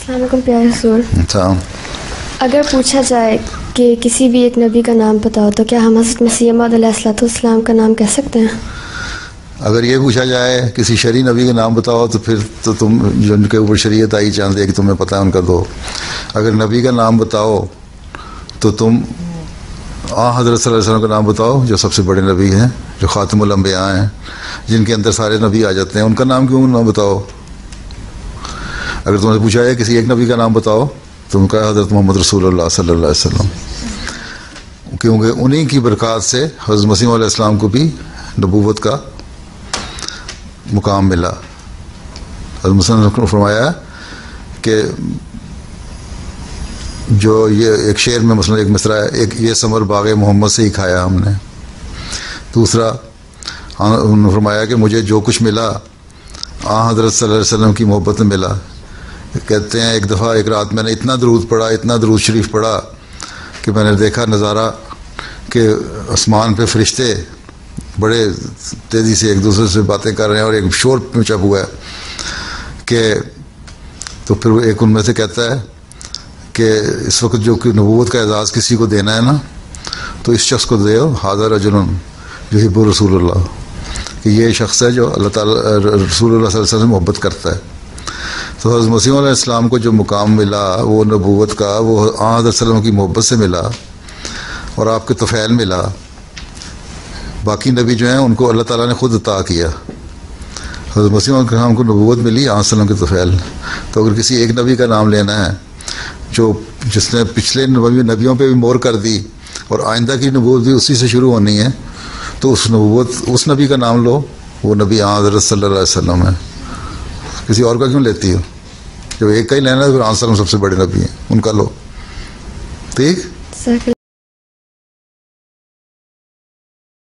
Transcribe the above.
अस्सलाम प्यारे रसूल। अच्छा। अगर पूछा जाए कि किसी भी एक नबी का नाम बताओ तो क्या हम हज़रत मसीह मसीम का नाम कह सकते हैं? अगर ये पूछा जाए किसी शरी नबी का नाम बताओ तो फिर तो तुम जो उनके ऊपर शरीयत आई चाहते कि तुम्हें पता है उनका दो। अगर नबी का नाम बताओ तो तुम आ हज़रत वसल्लम का नाम बताओ जो सबसे बड़े नबी हैं जो ख़ातमबिया हैं जिनके अंदर सारे नबी आ जाते हैं उनका नाम क्यों ना बताओ? अगर तुमने पूछा है किसी एक नबी का नाम बताओ तो उनका हज़रत मोहम्मद रसूल सल्लल्लाहु अलैहि क्योंकि उन्हीं की बरक़ात से हज़रत मसीम को भी नबूवत का मुकाम मिला। हज़रत ने फरमाया कि जो ये एक शेर में मसलन एक मिसरा है, एक ये समर बाग मोहम्मद से ही खाया हमने। दूसरा, उन्होंने फरमाया कि मुझे जो कुछ मिला, आ हज़रत सल्लल्लाहु अलैहि वसल्लम की मोहब्बत में मिला। कहते हैं, एक दफ़ा, एक रात मैंने इतना दरूद पढ़ा, इतना दरूद शरीफ पढ़ा कि मैंने देखा नज़ारा कि आसमान पे फरिश्ते बड़े तेज़ी से एक दूसरे से बातें कर रहे हैं और एक शोर पहुँचा हुआ है कि तो फिर एक उनमें से कहता है कि इस वक्त जो कि नबूत का एजाज़ किसी को देना है ना तो इस शख्स को दे हाजर अजुन जो हिब्ब रसूल कि ये शख्स है जो अल्लाह ताला रसूल से मोहब्बत करता है। तो हज़रत मसीम को जो मुकाम मिला, वो नबूत का, वो आदम की मोहब्बत से मिला और आपके तफ़ैल मिला। बाकी नबी जो हैं, उनको अल्लाह ताला ने ख़ुद अता किया। हज़रत मसीम को नबूत मिली आसलम के तफ़ैल तो अगर किसी एक नबी का नाम लेना है, जो जिसने पिछले नबी, नबियों पर भी मोर कर दी और आइंदा की नबूत भी उसी से शुरू होनी है तो उस नबूत उस नबी का नाम लो, वो नबी हज़रत सल्लल्लाहु अलैहि वसल्लम है। किसी और का क्यों लेती हो? जब एक का ही लेना है तो फिर आंसर सबसे बड़े नबी हैं। उनका लो। ठीक?